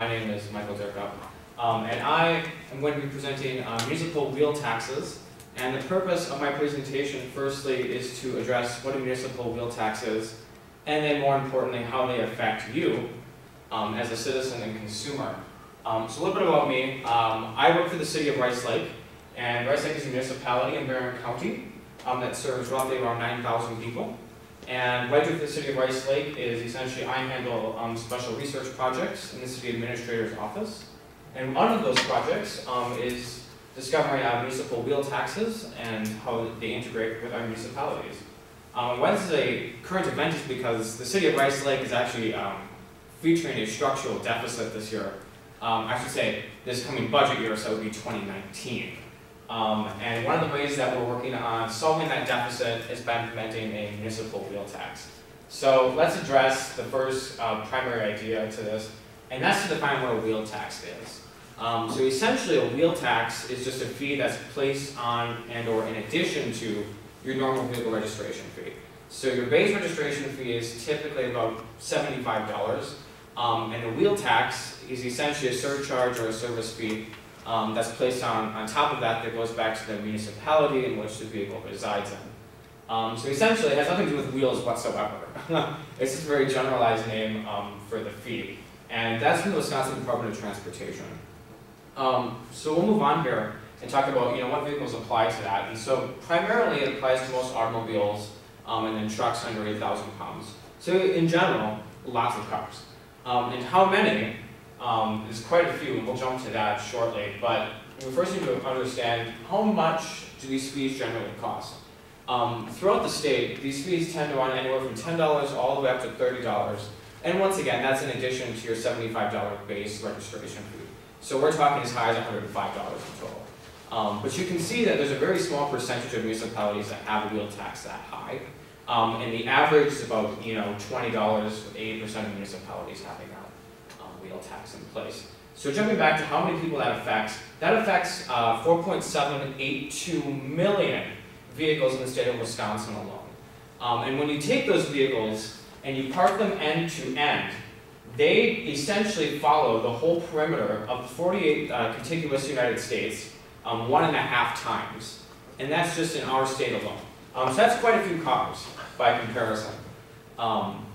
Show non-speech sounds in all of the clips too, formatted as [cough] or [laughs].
My name is Michael Durko, um, and I am going to be presenting uh, municipal wheel taxes. And the purpose of my presentation, firstly, is to address what a municipal wheel tax is, and then more importantly, how they affect you um, as a citizen and consumer. Um, so a little bit about me. Um, I work for the city of Rice Lake, and Rice Lake is a municipality in Barron County um, that serves roughly around 9,000 people. And do for the city of Rice Lake is essentially I handle um, special research projects in the city administrator's office. And one of those projects um, is discovering uh, municipal wheel taxes and how they integrate with our municipalities. Um, a current event is because the city of Rice Lake is actually um, featuring a structural deficit this year. Um, I should say this coming budget year, so it would be 2019. Um, and one of the ways that we're working on solving that deficit is by implementing a municipal wheel tax. So let's address the first uh, primary idea to this, and that's to define what a wheel tax is. Um, so essentially a wheel tax is just a fee that's placed on and or in addition to your normal vehicle registration fee. So your base registration fee is typically about $75, um, and the wheel tax is essentially a surcharge or a service fee um, that's placed on, on top of that that goes back to the municipality in which the vehicle resides in. Um, so essentially, it has nothing to do with wheels whatsoever. [laughs] it's just a very generalized name um, for the fee. And that's from the Wisconsin Department of Transportation. Um, so we'll move on here and talk about you know, what vehicles apply to that. And so primarily it applies to most automobiles um, and then trucks under 8,000 pounds. So in general, lots of cars. Um, and how many um, there's quite a few, and we'll jump to that shortly, but we first need to understand how much do these fees generally cost. Um, throughout the state, these fees tend to run anywhere from $10 all the way up to $30. And once again, that's in addition to your $75 base registration fee. So we're talking as high as $105 in total. Um, but you can see that there's a very small percentage of municipalities that have a wheel tax that high. Um, and the average is about you know $20 with 80% of municipalities having that wheel tax in place. So jumping back to how many people that affects, that affects uh, 4.782 million vehicles in the state of Wisconsin alone. Um, and when you take those vehicles and you park them end to end, they essentially follow the whole perimeter of the 48 uh, contiguous United States um, one and a half times. And that's just in our state alone. Um, so that's quite a few cars by comparison. Um,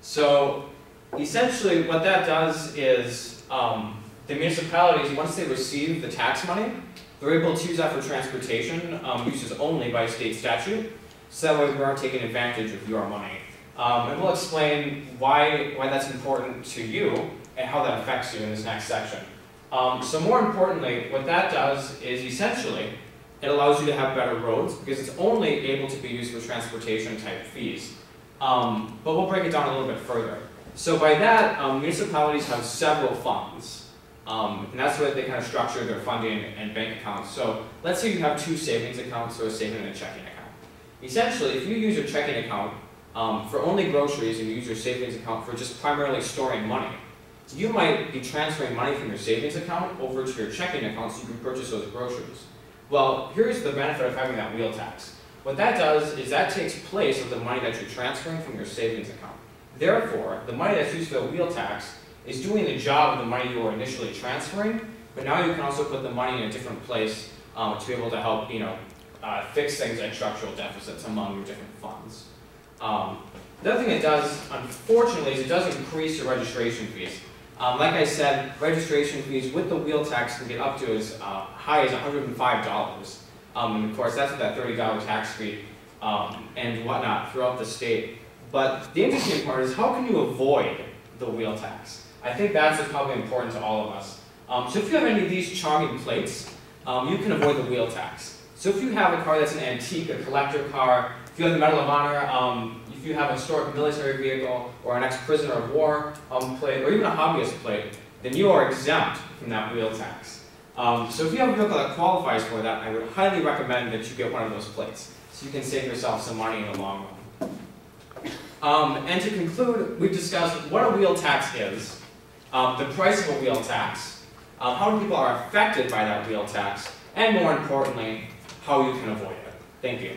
so essentially what that does is um, the municipalities, once they receive the tax money, they're able to use that for transportation um, uses only by state statute, so that way we aren't taking advantage of your money. Um, and we'll explain why, why that's important to you and how that affects you in this next section. Um, so more importantly, what that does is essentially, it allows you to have better roads because it's only able to be used for transportation type fees. Um, but we'll break it down a little bit further. So by that, um, municipalities have several funds. Um, and that's where they kind of structure their funding and bank accounts. So let's say you have two savings accounts or a saving and a checking account. Essentially, if you use your checking account um, for only groceries and you use your savings account for just primarily storing money, you might be transferring money from your savings account over to your checking account so you can purchase those groceries. Well, here's the benefit of having that wheel tax. What that does is that takes place of the money that you're transferring from your savings account. Therefore, the money that's used for the wheel tax is doing the job of the money you were initially transferring, but now you can also put the money in a different place um, to be able to help, you know, uh, fix things like structural deficits among your different funds. Um, the other thing it does, unfortunately, is it does increase your registration fees. Um, like I said, registration fees with the wheel tax can get up to as uh, high as $105. Um, and of course, that's with that $30 tax fee um, and whatnot throughout the state. But the interesting part is how can you avoid the wheel tax? I think that's probably important to all of us. Um, so if you have any of these charming plates, um, you can avoid the wheel tax. So if you have a car that's an antique, a collector car, if you have the Medal of Honor, um, if you have a historic military vehicle, or an ex-prisoner of war um, plate, or even a hobbyist plate, then you are exempt from that wheel tax. Um, so if you have a vehicle that qualifies for that, I would highly recommend that you get one of those plates, so you can save yourself some money in the long run. Um, and to conclude, we've discussed what a wheel tax is, um, the price of a wheel tax, um, how people are affected by that wheel tax, and more importantly, how you can avoid it. Thank you.